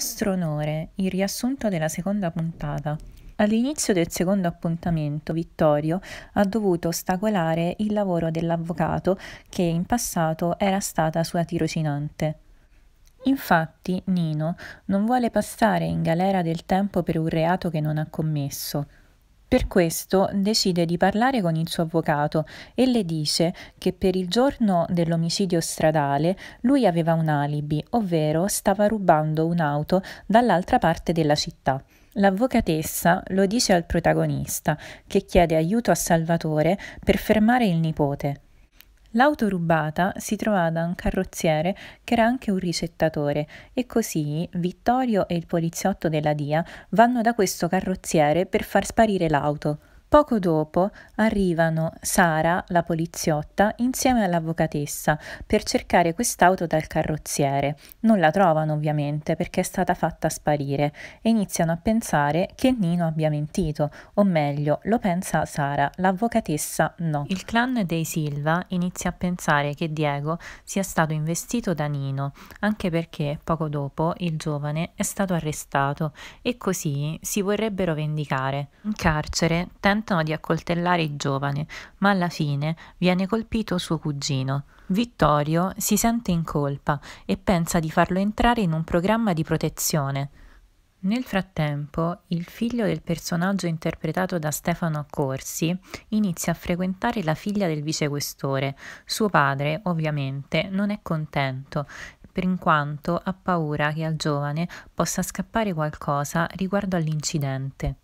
Nostro onore, il riassunto della seconda puntata. All'inizio del secondo appuntamento, Vittorio ha dovuto ostacolare il lavoro dell'avvocato che in passato era stata sua tirocinante. Infatti, Nino non vuole passare in galera del tempo per un reato che non ha commesso. Per questo decide di parlare con il suo avvocato e le dice che per il giorno dell'omicidio stradale lui aveva un alibi, ovvero stava rubando un'auto dall'altra parte della città. L'avvocatessa lo dice al protagonista, che chiede aiuto a Salvatore per fermare il nipote. L'auto rubata si trova da un carrozziere che era anche un ricettatore e così Vittorio e il poliziotto della DIA vanno da questo carrozziere per far sparire l'auto. Poco dopo arrivano Sara, la poliziotta, insieme all'avvocatessa per cercare quest'auto dal carrozziere. Non la trovano ovviamente perché è stata fatta sparire e iniziano a pensare che Nino abbia mentito, o meglio, lo pensa Sara, l'avvocatessa no. Il clan dei Silva inizia a pensare che Diego sia stato investito da Nino, anche perché poco dopo il giovane è stato arrestato e così si vorrebbero vendicare. In carcere tentano tentano di accoltellare il giovane, ma alla fine viene colpito suo cugino. Vittorio si sente in colpa e pensa di farlo entrare in un programma di protezione. Nel frattempo, il figlio del personaggio interpretato da Stefano Accorsi inizia a frequentare la figlia del vicequestore. Suo padre, ovviamente, non è contento, per in quanto ha paura che al giovane possa scappare qualcosa riguardo all'incidente.